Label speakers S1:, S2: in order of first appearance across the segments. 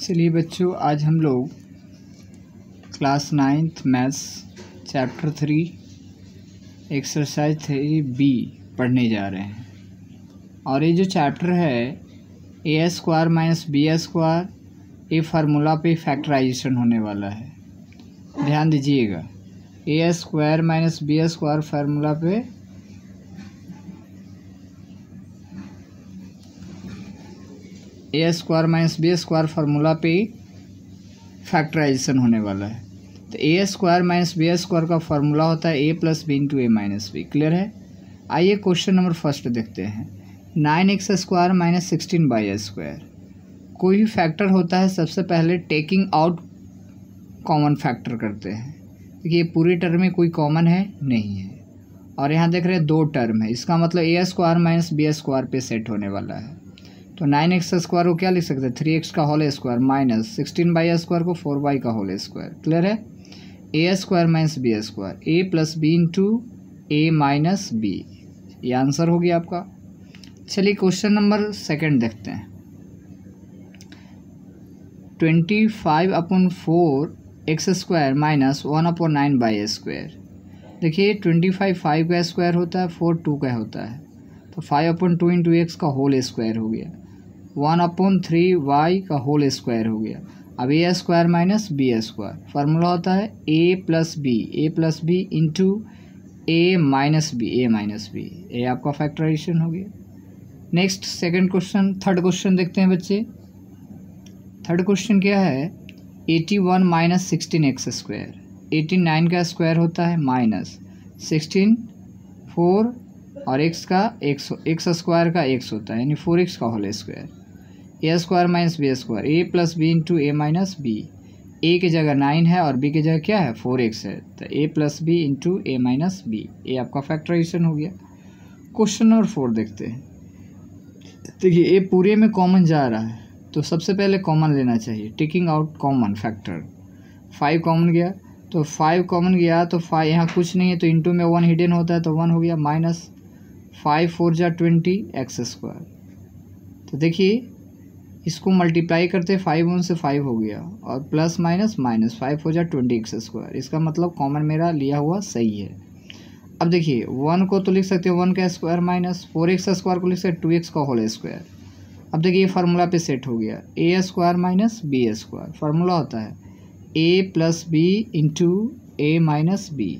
S1: चलिए बच्चों, आज हम लोग class ninth maths chapter three exercise three B पढ़ने जा रहे हैं। और ये जो चैप्टर है, A square minus B square, ये फार्मूला पे फैक्टराइजेशन होने वाला है। ध्यान दीजिएगा, A square minus B square formula पे A square minus B square formula पे फैक्टराइजेशन होने वाला है। तो A square minus B square का फार्मूला होता है A plus B into A minus B clear है? आइए क्वेश्चन नंबर फ़र्स्ट देखते हैं। Nine X square minus sixteen Y square कोई भी फैक्टर होता है, सबसे पहले टेकिंग आउट कॉमन फैक्टर करते हैं। देखिए पूरी टर्म में कोई कॉमन है, नहीं है। और यहाँ देख रहे हैं दो टर्म है। इसका मतलब A square minus B square पे सेट होने वाला है। तो नाइन एक्स स्क्वायर को क्या लिख सकते हैं? थ्री एक्स का whole square minus sixteen Y square को फोर बाई का होल स्क्वायर। क्लियर है? A square minus B square. A plus B into A minus B. ये आंसर हो गया आपका। चलिए क्वेश्चन नंबर सेकंड देखते हैं। Twenty five upon four X square minus one upon nine Y square. देखिए, twenty five five का square होता है, फोर टू का होता है। तो five upon two into X का होल स्क्वायर हो गया। वन अपॉन थ्री वाई का होल स्क्वायर हो गया। अब A square minus B square. Formula होता है A plus B. A plus B into A minus B A minus B A आपका फैक्टराइजेशन हो गया। Next second question third question देखते हैं बच्चे। थर्ड क्वेश्चन क्या है? Eighty one minus sixteen X square eighty nine का स्क्वायर होता है माइनस सिक्सटीन फोर और एक्स का एक्स एक्स स्क्वायर का एक्स होता है। यानी फोर एक्स का whole square A square minus B square A plus B into A minus B A की जगह नाइन है और बी की जगह क्या है? फोर एक्स है। तो A plus B into A minus B A आपका फैक्टराइजेशन हो गया। क्वेश्चन नंबर फोर देखते हैं। देखिए ए पूरे में कॉमन जा रहा है तो सबसे पहले कॉमन लेना चाहिए। Taking out common factor five common गया तो फाइव कॉमन गया तो फाइव यहाँ कुछ नहीं है तो इंटू में वन हिडन होता है तो वन हो गया माइनस फाइव फोर जा ट्वेंटी एक्स स्क्वायर तो देखिए इसको मल्टीप्लाई करते फाइव वन से फाइव हो गया और प्लस माइनस माइनस फाइव हो जाए ट्वेंटी एक्स स्क्वायर इसका मतलब कॉमन मेरा लिया हुआ सही है। अब देखिए वन को तो लिख सकते हो वन का square minus four X square को लिख सकते टू एक्स का होल स्क्वायर अब देखिए, ये फार्मूला पे सेट हो गया। A square minus B square formula होता है A plus B into A minus B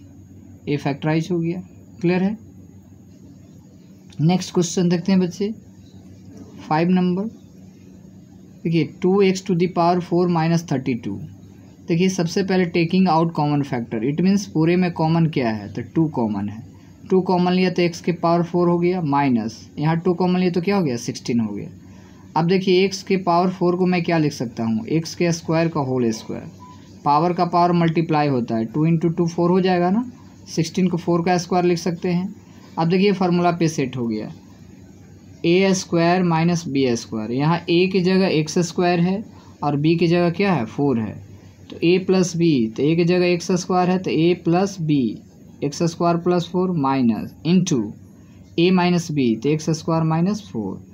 S1: A factorize हो गया। क्लियर है? नेक्स्ट क्वेश्चन देखते हैं बच्चे। फाइव नंबर देखिए two X to the power four minus thirty two देखिए, सबसे पहले taking out common factor it means पूरे में कॉमन क्या है? तो टू कॉमन है. टू कॉमन लिया तो एक्स के पावर फोर हो गया माइनस यहाँ टू कॉमन लिया तो क्या हो गया? सिक्सटीन हो गया. अब देखिए एक्स के पावर फोर को मैं क्या लिख सकता हूँ? एक्स के स्क्वायर का होल स्क्वायर पावर का पावर मल्टीप्लाई होता है. टू इंटू टू फोर हो जाएगा ना? सिक्सटीन को फोर का स्क्वायर लिख सकते हैं. अब देखिए फार्मूला पे सेट हो गया. A square minus B square यहाँ ए की जगह एक्स स्क्वायर है और बी की जगह क्या है? फोर है। तो ए प्लस बी तो ए की जगह एक्स स्क्वायर है तो A plus B X square plus four minus into A minus B तो एक्स स्क्वायर माइनस फोर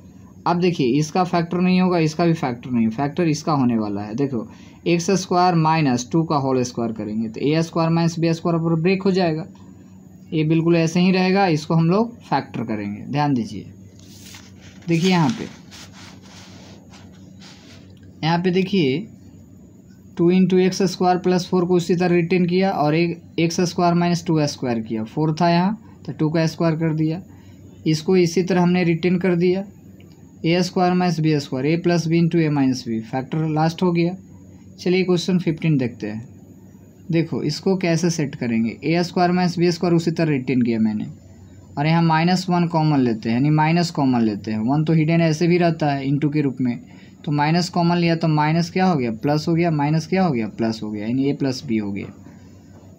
S1: अब देखिए, इसका फैक्टर नहीं होगा, इसका भी फैक्टर नहीं फैक्टर इसका होने वाला है। देखो एक्स स्क्वायर माइनस टू का होल स्क्वायर करेंगे तो A square minus B square पर ब्रेक हो जाएगा। ये बिल्कुल ऐसे ही रहेगा, इसको हम लोग फैक्टर करेंगे। ध्यान दीजिए। देखिए यहाँ पे। यहाँ पे देखिए two into X square plus four को उसी तरह रिटेन किया और एक X square minus two square किया। फोर था यहाँ तो टू का स्क्वायर कर दिया। इसको इसी तरह हमने रिटेन कर दिया। A square minus B square A plus B into A minus B factor last हो गया। चलिए क्वेश्चन फिफ्टीन देखते हैं। देखो, इसको कैसे सेट करेंगे? A square minus B square उसी तरह रिटेन किया मैंने। और यहाँ माइनस वन कॉमन लेते हैं, यानी माइनस कॉमन लेते हैं। वन तो हिडन ऐसे भी रहता है इंटू के रूप में। तो माइनस कॉमन लिया तो माइनस क्या हो गया? प्लस हो गया माइनस क्या हो गया? प्लस हो गया, यानी ए प्लस बी हो गया।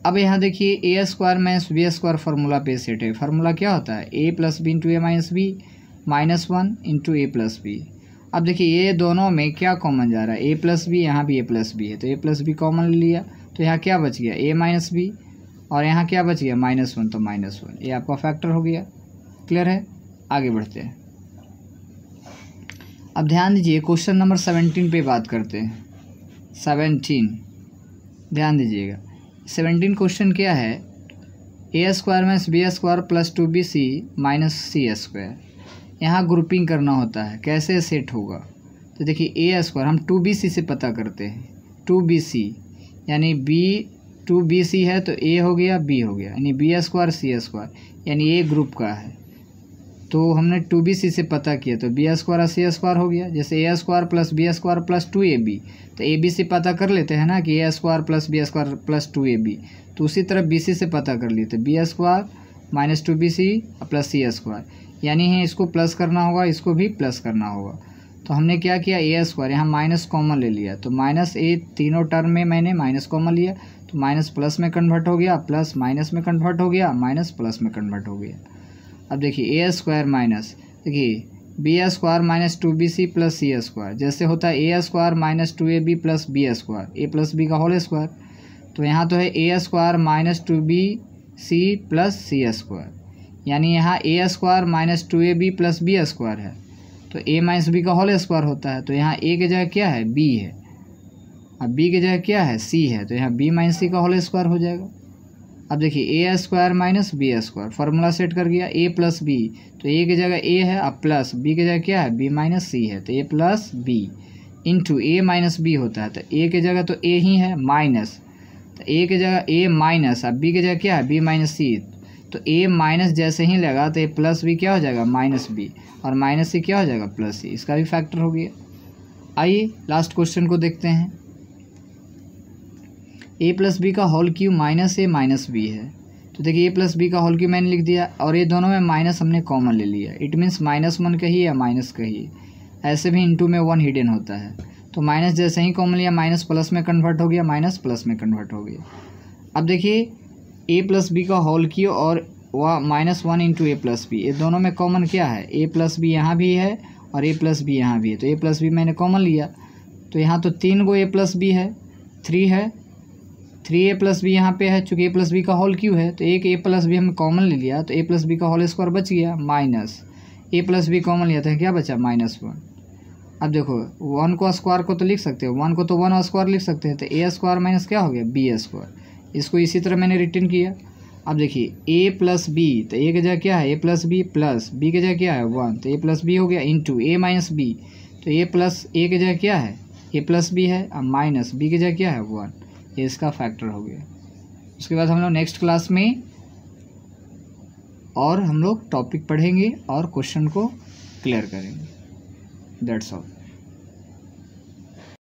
S1: अब यहाँ देखिए A square minus B square formula पे सेट है। फार्मूला क्या होता है? A plus B into A minus B minus one into A plus B अब देखिए, ये दोनों में क्या कॉमन जा रहा है? ए प्लस बी यहाँ भी ए प्लस बी है। तो ए प्लस बी कॉमन लिया तो यहाँ क्या बच गया? ए माइनस बी और यहाँ क्या बच गया? माइनस वन तो माइनस वन। ये आपका फैक्टर हो गया। क्लियर है? आगे बढ़ते हैं। अब ध्यान दीजिए क्वेश्चन नंबर सेवनटीन पे बात करते हैं। सेवेंटीन ध्यान दीजिएगा। सेवेंटीन क्वेश्चन क्या है? A square minus B square plus two B C minus C square यहाँ ग्रुपिंग करना होता है। कैसे सेट होगा? तो देखिए ए स्क्वायर हम टू बी सी से पता करते हैं। टू बी सी यानी बी टू बी सी है तो ए हो गया, बी हो गया, यानी बी स्क्वायर सी स्क्वायर, यानी ए ग्रुप का है। तो हमने टू बी सी से पता किया तो बी स्क्वायर सी स्क्वायर हो गया। जैसे A square plus B square plus two A B तो ए बी से पता कर लेते हैं ना कि A square plus B square plus two A B. तो उसी तरह बी सी से पता कर लिए तो B square minus two B C plus C square. यानी है इसको प्लस करना होगा, इसको भी प्लस करना होगा। तो हमने क्या किया, ए स्क्वायर, यहाँ माइनस कॉमन ले लिया। तो माइनस ए तीनों टर्म में मैंने माइनस कॉमन लिया। माइनस प्लस में कन्वर्ट हो गया, प्लस माइनस में कन्वर्ट हो गया, माइनस प्लस में कन्वर्ट हो गया। अब देखिए ए स्क्वायर माइनस देखिए B square minus two B C plus C square जैसे होता है A square minus two A B plus B square A plus B का होल स्क्वायर तो यहाँ तो है A square minus two B C plus C square यानी यहाँ A square minus two A B plus B square है। तो ए minus B का होल स्क्वायर होता है। तो यहाँ ए की जगह क्या है? बी है। अब बी की जगह क्या है? सी है तो यहाँ बी माइनस सी का होल स्क्वायर हो जाएगा। अब देखिए A square minus B square formula set कर गया ए प्लस बी तो ए की जगह ए है, अब प्लस बी की जगह क्या है? बी माइनस सी है तो A plus B into A minus B होता है। तो ए की जगह तो ए ही है माइनस तो ए की जगह ए माइनस अब बी की जगह क्या है? बी माइनस सी तो ए माइनस जैसे ही लगा तो ए प्लस बी क्या हो जाएगा? माइनस बी और माइनस सी क्या हो जाएगा? प्लस सी इसका भी फैक्टर हो गया। आइए लास्ट क्वेश्चन को देखते हैं। ए प्लस बी का whole cube minus a minus b है। तो देखिए ए प्लस बी का होल क्यू मैंने लिख दिया और ये दोनों में माइनस हमने कॉमन ले लिया। इट मीन्स माइनस वन कही या माइनस कही ऐसे भी इंटू में वन हिडन होता है। तो माइनस जैसे ही कॉमन लिया माइनस प्लस में कन्वर्ट हो गया माइनस प्लस में कन्वर्ट हो गया। अब देखिए ए प्लस बी का होल क्यू और वह minus one into a plus b ये दोनों में कॉमन क्या है? ए प्लस बी यहाँ भी है और ए प्लस बी यहाँ भी है। तो ए प्लस बी मैंने कॉमन लिया। तो यहाँ तो तीन गो ए प्लस बी है थ्री है थ्री ए प्लस बी यहाँ पे है चूँकि ए प्लस बी का होल क्यू है तो एक ए प्लस बी हमने कॉमन ले लिया तो ए प्लस बी का होल स्क्वायर बच गया minus a plus b common लिया था क्या बचा माइनस वन अब देखो वन को स्क्वायर को तो लिख सकते हो वन को तो वन स्क्वायर लिख सकते हैं तो ए स्क्वायर माइनस क्या हो गया बी स्क्वायर इसको इसी तरह मैंने रिटर्न किया अब देखिए ए प्लस बी तो ए की जगह क्या है a plus b plus b की जगह क्या है वन तो ए प्लस बी हो गया इंटू ए माइनस बी तो ए प्लस ए की जगह क्या है ए प्लस बी है और माइनस बी की जगह क्या है वन ये इसका फैक्टर हो गया। उसके बाद हम लोग नेक्स्ट क्लास में और हम लोग टॉपिक पढ़ेंगे और क्वेश्चन को क्लियर करेंगे। That's all